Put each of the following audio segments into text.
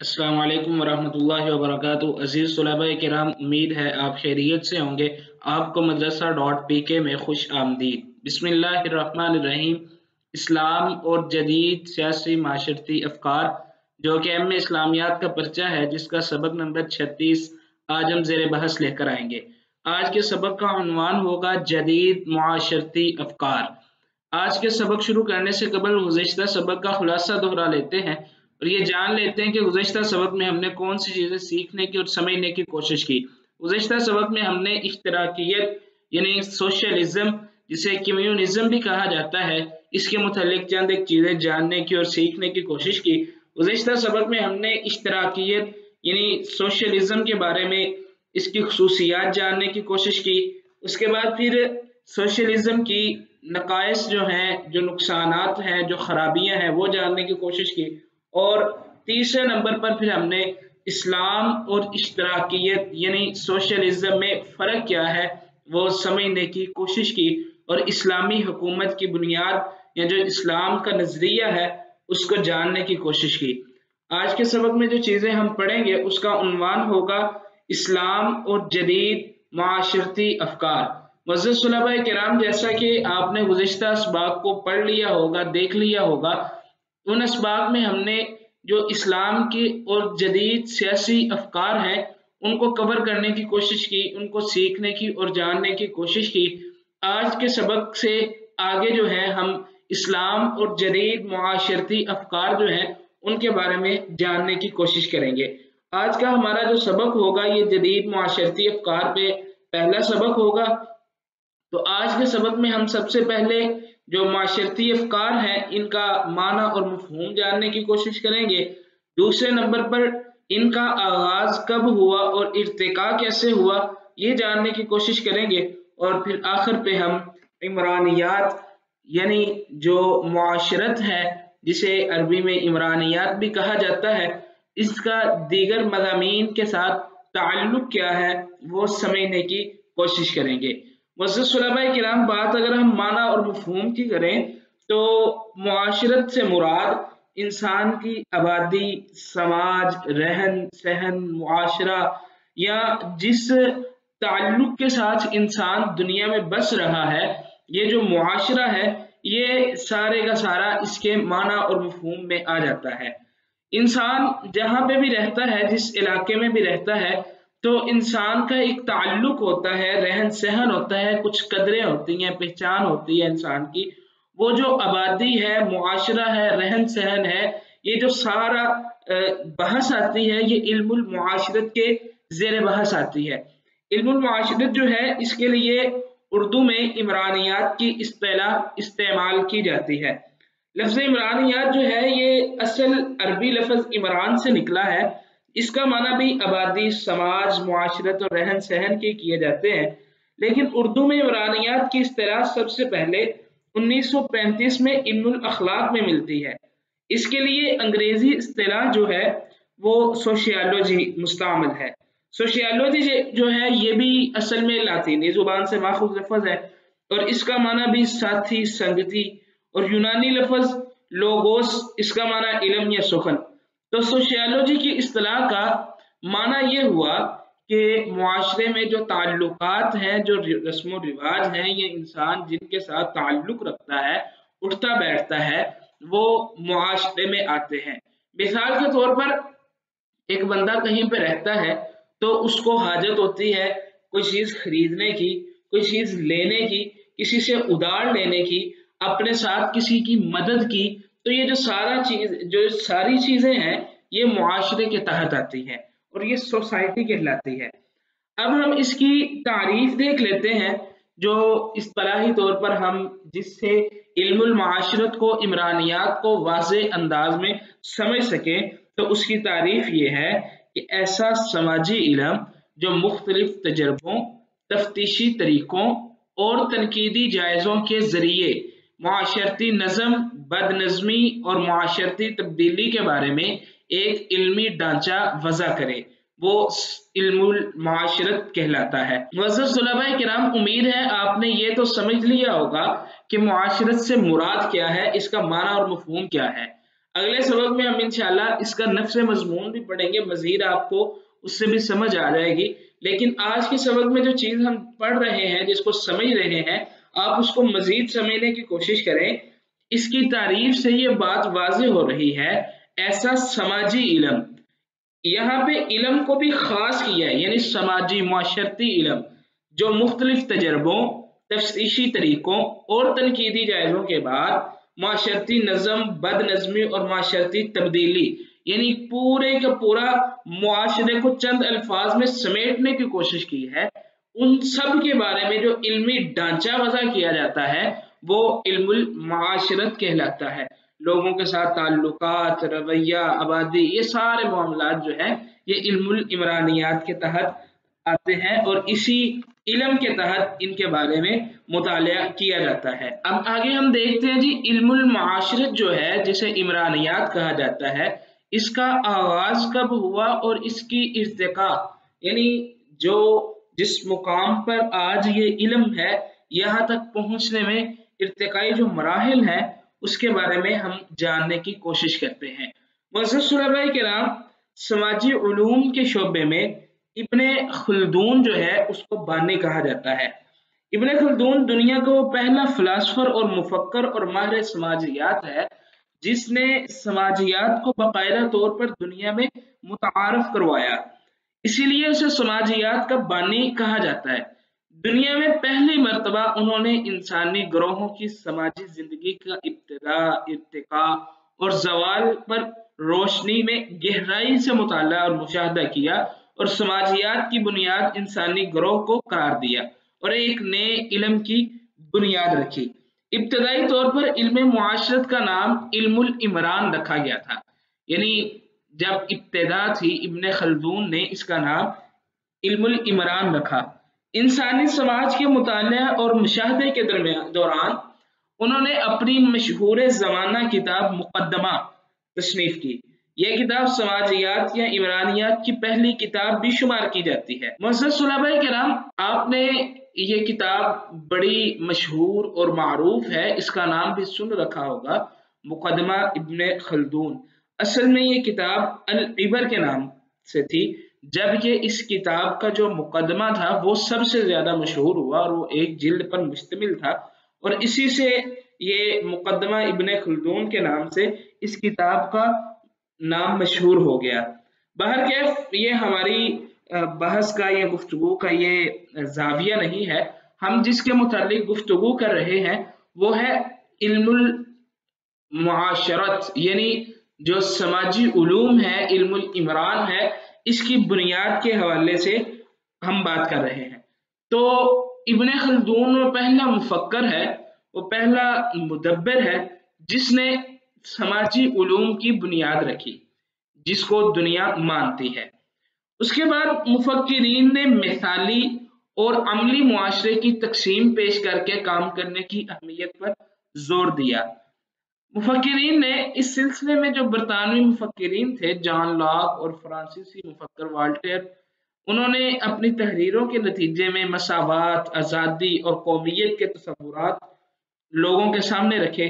अस्सलाम वालेकुम वरहमतुल्लाहि वबरकातुहू अज़ीज़ तलबा कराम उम्मीद है आप खैरियत से होंगे। आपको मदरसा डॉट पी के में खुश आमदीद। बिस्मिल्लाहिर्रहमानिर्रहीम। इस्लाम और जदीद सियासी माशरती अफकार, जो कि एम इस्लामियात का पर्चा है, जिसका सबक नंबर छत्तीस आज हम जेर बहस लेकर आएँगे। आज के सबक का अनवान होगा जदीद माशरती अफकार। आज के सबक शुरू करने से कबल गुजशत सबक का खुलासा दोहरा लेते हैं। और ये जान लेते हैं कि गुजशत सबक में हमने कौन सी चीज़ें सीखने की और समझने की कोशिश की। गुजशत सबक में हमने इश्तराकियत, यानी सोशलिज्म, जिसे कम्युनिज्म भी कहा जाता है, इसके मुतलिक चंद एक चीज़ें जानने की और सीखने की कोशिश की। गुजशत सबक में हमने इश्तराकियत, यानी सोशलिज्म के बारे में, इसकी खसूसियात जानने की कोशिश की। उसके बाद फिर सोशलिज्म की नकायस जो हैं, जो नुकसान हैं, जो खराबियाँ हैं, वो जानने की कोशिश की। और तीसरे नंबर पर फिर हमने इस्लाम और इश्तराकियत, यानी सोशलिज्म में फ़र्क क्या है, वो समझने की कोशिश की। और इस्लामी हुकूमत की बुनियाद, या जो इस्लाम का नज़रिया है, उसको जानने की कोशिश की। आज के सबक में जो चीज़ें हम पढ़ेंगे, उसका उनवान होगा इस्लाम और जदीद माशरती अफकार। मजदूर मजदुलबा कराम, जैसा कि आपने गुज्त इसबाक को पढ़ लिया होगा, देख लिया होगा उन इसबाब में हमने जो इस्लाम के और जदीद सियासी अफकार हैं, उनको कवर करने की कोशिश की, उनको सीखने की और जानने की कोशिश की। आज के सबक से आगे जो है, हम इस्लाम और जदीद माशरती अफकार जो हैं, उनके बारे में जानने की कोशिश करेंगे। आज का हमारा जो सबक होगा, ये जदीद माशरती अफकार पे पहला सबक होगा। तो आज के सबक में हम सबसे पहले जो माशरती अफकार हैं, इनका माना और मफहूम जानने की कोशिश करेंगे। दूसरे नंबर पर, इनका आगाज़ कब हुआ और इरतका कैसे हुआ, ये जानने की कोशिश करेंगे। और फिर आखिर पे हम इमरानियात, यानी जो माशरत है, जिसे अरबी में इमरानियात भी कहा जाता है, इसका दीगर मजामी के साथ ताल्लुक क्या है, वो समझने की कोशिश करेंगे। कराम, बात अगर हम माना और मफहूम की करें तो माशरत से मुराद इंसान की आबादी, समाज, रहन, सहन, मुआशरा या जिस ताल्लुक के साथ इंसान दुनिया में बस रहा है, ये जो मुआशरा है, ये सारे का सारा इसके माना और मफहूम में आ जाता है। इंसान जहाँ पे भी रहता है, जिस इलाके में भी रहता है तो इंसान का एक ताल्लुक होता है, रहन सहन होता है, कुछ कदरें होती हैं, पहचान होती है इंसान की। वो जो आबादी है, मुआशरा है, रहन सहन है, ये जो सारा बहस आती है, ये मुआशरत के जेर बहस आती है। मुआशरत जो है, इसके लिए उर्दू में इमरानियात की इस्तेला, इस्तेमाल की जाती है। लफ्ज़ इमरानियात जो है, ये असल अरबी लफ्ज़ इमरान से निकला है। इसका माना भी आबादी, समाज, मुआशरत और रहन सहन के किए जाते हैं। लेकिन उर्दू में इमरानियात की तरह सबसे पहले 1935 में इब्नुल अखलाक में मिलती है। इसके लिए अंग्रेज़ी इस्तेलाह जो है, वो सोशियालॉजी मुस्तामल है। सोशियालॉजी जो है, ये भी असल में लातीनी ज़ुबान से माखूज लफज है। और इसका माना भी साथी, संगति और यूनानी लफज, लोगोस, इसका माना इलम या सुखन। तो सोशियोलॉजी की असलाह का माना यह हुआ कि मुआरे में जो ताल्लुकात हैं, जो रस्म रिवाज हैं, ये इंसान जिनके साथ ताल्लुक रखता है, उठता बैठता है, वो मुआरे में आते हैं। मिसाल के तौर पर एक बंदा कहीं पे रहता है तो उसको हाजत होती है कोई चीज़ खरीदने की, कोई चीज़ लेने की, किसी से उधार लेने की, अपने साथ किसी की मदद की तो ये जो सारा चीज़, जो सारी चीज़ें हैं, ये मुआशरे के तहत आती है और ये सोसाइटी कहलाती है। अब हम इसकी तारीफ़ देख लेते हैं, जो इस तलाही तौर पर हम जिससे इल्मुल माशरत को, इमरानियात को वाज अंदाज में समझ सके तो उसकी तारीफ़ ये है कि ऐसा समाजी इलम जो मुख्तलिफ़ तजर्बों, तफ्तीशी तरीकों और तनकीदी जायज़ों के ज़रिए माशरती नज़म बदनज़मी और माशरती तब्दीली के बारे में एक इल्मी ढांचा वजह करे। वो माशरत कहलाता है। कराम, उम्मीद है आपने ये तो समझ लिया होगा कि मुआशरत से मुराद क्या है, इसका माना और मफहूम क्या है। अगले सबक में हम इंशाल्लाह इसका नफ्स मजमून भी पढ़ेंगे मजीद आपको उससे भी समझ आ जाएगी। लेकिन आज के सबक में जो चीज़ हम पढ़ रहे हैं, जिसको समझ रहे हैं, आप उसको मजीद समझने की कोशिश करें। इसकी तारीफ़ से ये बात वाज हो रही है, ऐसा समाजी इलम। यहाँ पे इलम को भी खास किया है, यानी समाजी माशरती इलम, जो मुख्तलिफ़ तजर्बों तफ्तीशी तरीकों और तनकीदी जायजों के बाद माशरती नज़म बद नज़मी और माशरती तब्दीली, यानी पूरे का पूरा मुआशरे को चंद अल्फाज में समेटने की कोशिश की है। उन सब के बारे में जो इल्मी ढांचा वजह किया जाता है वो इल्मुल माशरत कहलाता है। लोगों के साथ ताल्लुकात, रवैया, आबादी, ये सारे मामला जो है, ये इल्मुल इमरानियात के तहत आते हैं और इसी इलम के तहत इनके बारे में मुताल किया जाता है। अब आगे हम देखते हैं जी, इल्मुल माशरत जो है, जिसे इमरानियात कहा जाता है, इसका आगाज़ कब हुआ और इसकी इर्तिका यानी जो जिस मुकाम पर आज ये इलम है, यहाँ तक पहुँचने में इर्तिकाई जो मराहल हैं, उसके बारे में हम जानने की कोशिश करते हैं। के नाम समाजी ूम के शोबे में इबन खुलदून जो है, उसको बानी कहा जाता है। इबन खुलदून दुनिया का वो पहला फिलासफर और मुफक्र और माहिर समाजियात है, जिसने समाजियात को बाकायदा तौर पर दुनिया में मुतारफ करवाया। इसीलिए उसे समाजियात का बानी कहा जाता है। दुनिया में पहली मरतबा उन्होंने इंसानी ग्रोहों की समाजी ज़िंदगी का इब्तदा, इर्तिका और जवाल पर रोशनी में गहराई से मुताल और मुशाह किया और समाजियात की बुनियाद इंसानी ग्रोह को करार दिया और एक नए इलम की बुनियाद रखी। इब्तदाई तौर पर इल्म का नाम इल्मुल इमरान रखा गया था। यानी जब इब्तदा थी, इब्न खलदून ने इसका नाम इल्मुल इमरान रखा। इंसानी समाज के मुताल और मुशाहदे के दरमियान दौरान उन्होंने अपनी मशहूर ज़माना किताब मुकदमा तशनीफ की। यह किताब समाजियात या इमरानियात की पहली किताब भी शुमार की जाती है। के नाम आपने ये किताब बड़ी मशहूर और मरूफ है, इसका नाम भी सुन रखा होगा मुकदमा इब्न खलदून। असल में ये किताब अल इबर के नाम से थी। जब ये इस किताब का जो मुकदमा था, वो सबसे ज़्यादा मशहूर हुआ और वो एक जिल्द पर मुश्तमिल था। और इसी से ये मुकदमा इब्न खलदून के नाम से इस किताब का नाम मशहूर हो गया। बहर कैफ ये हमारी बहस का, या गुफ्तु का ये जाविया नहीं है। हम जिसके मुतालिक गुफ्तु कर रहे हैं, वो है इल्मुल मुआशरत, यानी जो समाजी उलूम है, इल्मुल इमरान है इसकी बुनियाद के हवाले से हम बात कर रहे हैं। तो इबन खलदून वो पहला मुफक्र है, वो पहला मुदब्बर है, जिसने समाजी उलूम की बुनियाद रखी, जिसको दुनिया मानती है। उसके बाद मुफक्रीन ने मिसाली और अमली मुआशरे की तकसीम पेश करके काम करने की अहमियत पर ज़ोर दिया। मुफक्रीन ने इस सिलसिले में जो बरतानवी मुफक्रीन थे, जॉन लॉक और फ्रांसीसी मुफक्र वाल्टर उन्होंने अपनी तहरीरों के नतीजे में मसावत, आज़ादी और कौमियत के तस्वुरात लोगों के सामने रखे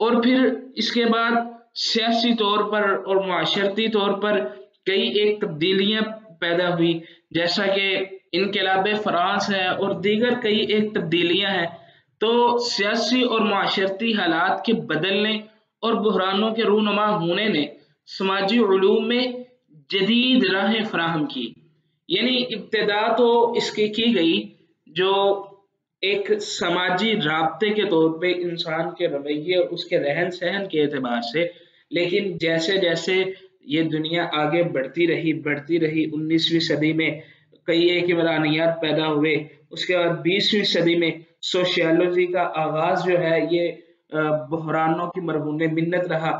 और फिर इसके बाद सियासी तौर पर और माशरती तौर पर कई एक तब्दीलियाँ पैदा हुई। जैसा कि इनकलाब फ्रांस है और दीगर कई एक तब्दीलियाँ हैं तो सियासी और माशरती हालात के बदलने और बहरानों के रूनमा होने ने समाजी ूम में जदीद राहें फ्राहम की। यानी इब्तदा तो इसकी की गई, जो एक समाजी रबते के तौर पे इंसान के रवैये और उसके रहन सहन के अतबार से, लेकिन जैसे जैसे ये दुनिया आगे बढ़ती रही बढ़ती रही 19वीं सदी में कई एक इमरानियात पैदा हुए उसके बाद 20वीं सदी में सोशियोलॉजी का आगाज़ जो है ये बहरानों की मरहून मिन्नत रहा।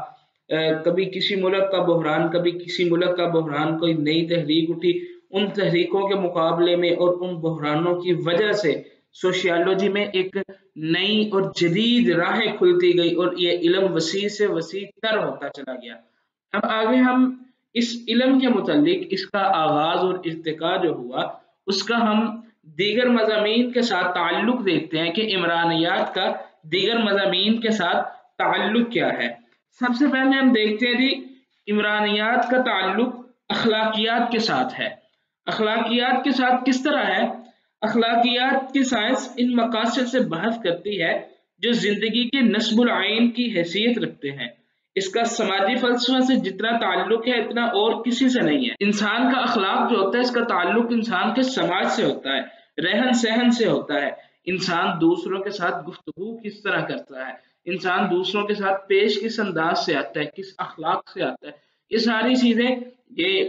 कभी किसी मुल्क का बहरान, कभी किसी मुल्क का बहरान, कोई नई तहरीक उठी। उन तहरीकों के मुकाबले में और उन बहरानों की वजह से सोशियोलॉजी में एक नई और जदीद राहें खुलती गई और ये इलम वसी से वसी तर होता चला गया। अब आगे हम इस इलम के मुतालिक इसका आगाज़ और इर्तिका जो हुआ, उसका हम दीगर मजामी के साथ ताल्लुक देखते हैं कि इमरानियात का दीगर मजामी के साथ ताल्लुक क्या है। सबसे पहले हम देखते हैं जी, इमरानियात का ताल्लुक अखलाकियात के साथ है। अखलाकियात के साथ किस तरह है? अखलाकियात की साइंस इन मकासद से बहस करती है जो ज़िंदगी के नस्बुल आइन की हैसियत रखते हैं। इसका समाजी फलसफा से जितना ताल्लुक है, इतना और किसी से नहीं है। इंसान का अखलाक जो होता है, इसका ताल्लुक इंसान के समाज से होता है, रहन सहन से होता है। इंसान दूसरों के साथ गुफ्तगु किस तरह करता है? इंसान दूसरों के साथ पेश किस अंदाज से आता है, किस अखलाक से आता है? ये सारी चीज़ें, ये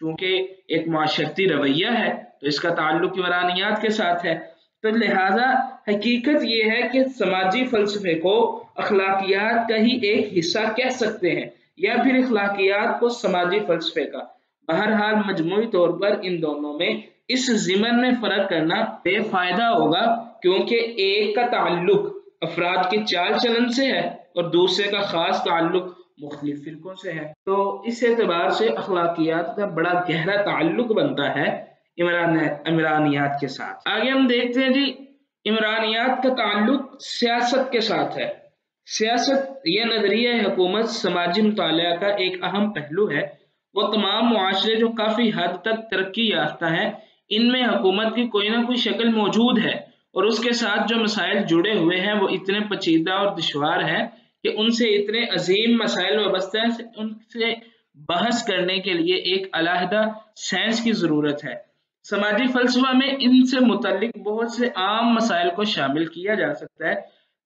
क्योंकि एक माशरती रवैया है तो इसका ताल्लुक इमरानियात के साथ है। तो लिहाजा हकीकत ये है कि समाजी फलसफे को अखलाकियात का ही एक हिस्सा कह सकते हैं, या फिर अखलाकियात को समाजी फलसफे का। बहरहाल मजमू तौर पर इन दोनों में इस जिमन में फ़र्क करना बेफायदा होगा, क्योंकि एक का ताल्लुक अफराद के चाल चलन से है और दूसरे का खास ताल्लुक मुख्तलिफ़ फिरकों से है। तो इस एतबार से अखलाकियात का बड़ा गहरा ताल्लुक बनता है इमरान इमरानियात के साथ। आगे हम देखते हैं जी, इमरानियात का ताल्लुक सियासत के साथ है। सियासत यह नज़रिया हुकूमत, समाजी मुताल का एक अहम पहलू है। वो तमाम मुआरे जो काफ़ी हद तक तरक्की याफ्ता है, इनमें हुकूमत की कोई ना कोई शक्ल मौजूद है और उसके साथ जो मसाइल जुड़े हुए हैं, वो इतने पचीदा और दुशवार हैं कि उनसे इतने अजीम मसाइल वाबस्ता हैं, उनसे बहस करने के लिए एक अलहदा साइंस की ज़रूरत है। समाजी फलसफा में इनसे मुतलिक बहुत से आम मसाइल को शामिल किया जा सकता है।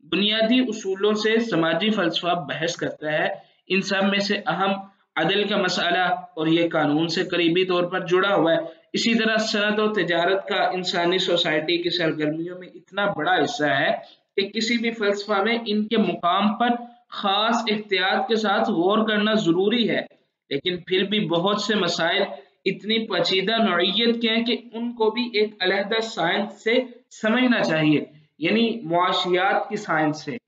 बुनियादी उसूलों से समाजी फलसफा बहस करता है। इन सब में से अहम अदल का मसाला और ये कानून से करीबी तौर पर जुड़ा हुआ है। इसी तरह सनत और तजारत का इंसानी सोसाइटी की सरगर्मियों में इतना बड़ा हिस्सा है कि किसी भी फलसफा में इनके मुकाम पर खास एहतियात के साथ गौर करना ज़रूरी है। लेकिन फिर भी बहुत से मसाइल इतनी पचीदा नौीयत के हैं कि उनको भी एक अलहदा साइंस से समझना चाहिए, यानी मुआशियात की साइंस से।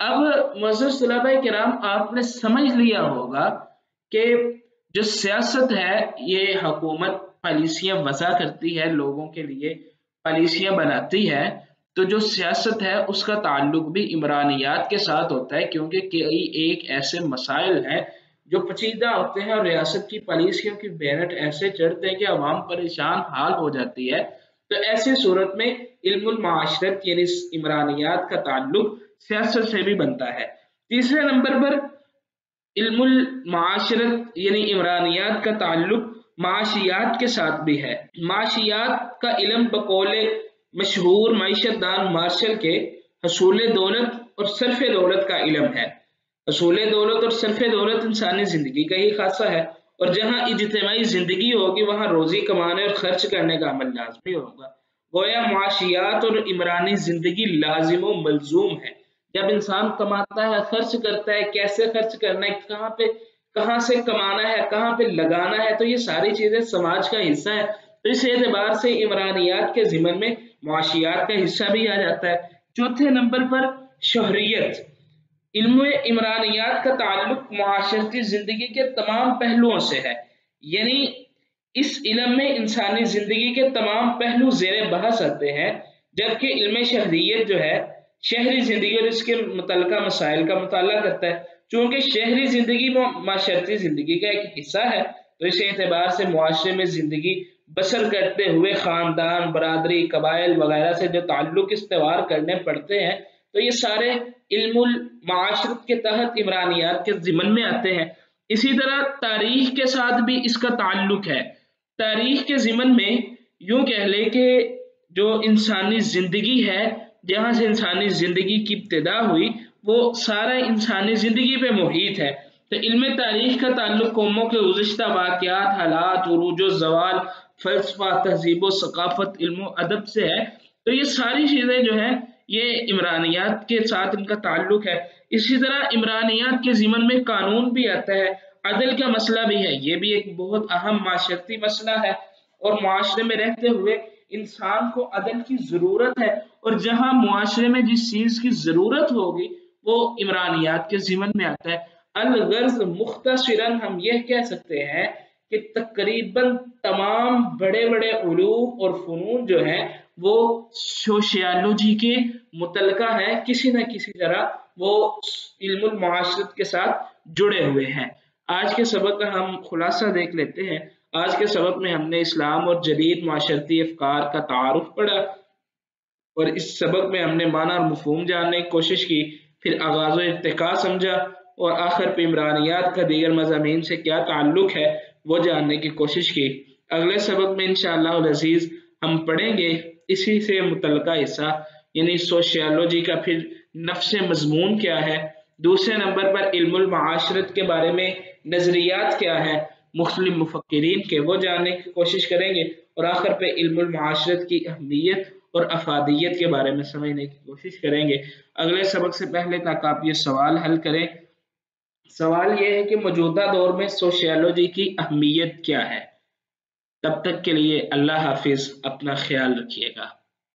अब मज़हब कराम, आपने समझ लिया होगा कि जो सियासत है, ये हकूमत पॉलिसियाँ वजह करती है, लोगों के लिए पॉलिसियाँ बनाती है तो जो सियासत है, उसका ताल्लुक भी इमरानियात के साथ होता है, क्योंकि कई एक ऐसे मसाइल हैं जो पचीदा होते हैं और रियासत की पॉलिसियों की बैनट ऐसे चढ़ते हैं कि अवाम परेशान हाल हो जाती है। तो ऐसी सूरत में इल्माशरत यानी इमरानियात का ताल्लुक सियासत से भी बनता है। तीसरे नंबर पर इल्माशरत यानी इमरानियात का ताल्लुक माशियात के साथ भी है। माशियात का इलम बकौल मशहूर मीशत दान मार्शल के हसूल दौलत और सरफ दौलत का इलम है। हसूल दौलत और सरफ दौलत इंसानी ज़िंदगी का ही खासा है। और जहाँ इजतमाही ज़िंदगी होगी, वहाँ रोज़ी कमाने और खर्च करने का अमल लाजमी होगा। गोया मुआशियात और इमरानी ज़िंदगी लाजिम मलजूम है। जब इंसान कमाता है, खर्च करता है, कैसे खर्च करना है, कहाँ पे, कहाँ से कमाना है, कहाँ पे लगाना है तो ये सारी चीज़ें समाज का हिस्सा है। तो इस एतबार से इमरानियात के ज़िमन में मुआशियात का हिस्सा भी आ जाता है। चौथे नंबर पर शहरियत। इल्म इमरानियात का ताल्लुक माशरती ज़िंदगी के तमाम पहलुओं से है। यानी इस इलम में इंसानी ज़िंदगी के तमाम पहलू जेर बहस आते हैं, जबकि इल्म शहरीत जो है, शहरी ज़िंदगी और इसके मुतल मसाइल का मुताल करता है। चूँकि शहरी ज़िंदगी माशरती ज़िंदगी का एक हिस्सा है तो इस एतबार से मुआरे में ज़िंदगी बसर करते हुए ख़ानदान, बरदरी, कबाइल वगैरह से जो ताल्लुक इस्तेवार करने पड़ते हैं तो ये सारे इल्माशरत के तहत इमरानियात के ज़िमन में आते हैं। इसी तरह तारीख के साथ भी इसका ताल्लुक है। तारीख के ज़िमन में यूँ कह लें कि जो इंसानी ज़िंदगी है, जहाँ से इंसानी ज़िंदगी की इब्तदा हुई, वो सारा इंसानी ज़िंदगी पे मुहित है। तो इल्म तारीख का ताल्लुक कौमों के गुज्त वाक़ात हालात, उरूज, जवाल, फ़लसफ़ा, तहजीब, सकाफ़त, इल्म, अदब से है। तो ये सारी चीज़ें जो है ये इमरानियात के साथ इनका ताल्लुक है। इसी तरह इमरानियात के ज़िमन में कानून भी आता है, अदल का मसला भी है। ये भी एक बहुत अहम माशरती मसला है और माशरे में रहते हुए इंसान को अदल की ज़रूरत है और जहाँ माशरे में जिस चीज़ की ज़रूरत होगी, वो इमरानियात के ज़िमन में आता है। अलगर्ज मुख्तरन हम यह कह सकते हैं कि तकरीबन तमाम बड़े बड़े और फ़नून जो हैं वो सोशियालॉजी के मुतलका है, किसी न किसी तरह वो इल्मुल के साथ जुड़े हुए हैं। आज के सबक का हम खुलासा देख लेते हैं। आज के सबक में हमने इस्लाम और जदीद माशरती अफकार का तारुफ पढ़ा और इस सबक में हमने माना और मफहम जानने की कोशिश की, फिर आगाज़ इरतका समझा और आखिर पे इमरानियात का दीगर मजामी से क्या ताल्लुक है, वो जानने की कोशिश की। अगले सबक में इन अज़ीज़ हम पढ़ेंगे इसी से मुतल हिस्सा, यानी सोशियालॉजी का फिर नफ्स मजमून क्या है? दूसरे नंबर पर इल्माशरत के बारे में नज़रियात क्या है? मुख्तलिफ़ मुफक्रीन के, वो जानने की कोशिश करेंगे और आखिर पे इल्माशरत की अहमियत और अफादियत के बारे में समझने की कोशिश करेंगे। अगले सबक से पहले तक आप ये सवाल हल करें। सवाल ये है कि मौजूदा दौर में सोशियोलॉजी की अहमियत क्या है? तब तक के लिए अल्लाह हाफिज अपना ख्याल रखिएगा।